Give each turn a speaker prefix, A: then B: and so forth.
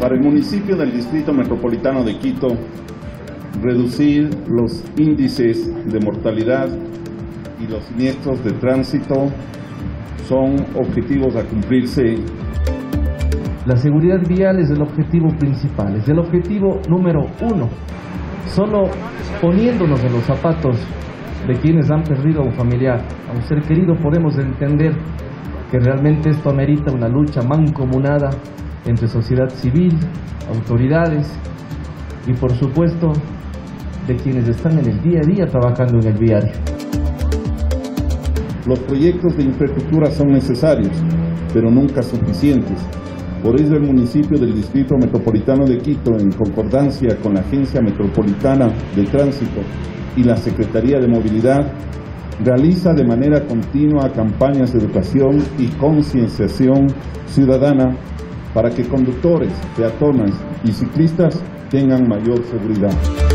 A: Para el municipio del Distrito Metropolitano de Quito, reducir los índices de mortalidad y los siniestros de tránsito son objetivos a cumplirse.
B: La seguridad vial es el objetivo principal, es el objetivo número uno. Solo poniéndonos en los zapatos de quienes han perdido a un familiar, a un ser querido, podemos entender que realmente esto amerita una lucha mancomunada entre sociedad civil, autoridades y por supuesto de quienes están en el día a día trabajando en el viario.
A: Los proyectos de infraestructura son necesarios, pero nunca suficientes. Por ello, el municipio del Distrito Metropolitano de Quito, en concordancia con la Agencia Metropolitana de Tránsito y la Secretaría de Movilidad, realiza de manera continua campañas de educación y concienciación ciudadana para que conductores, peatones y ciclistas tengan mayor seguridad.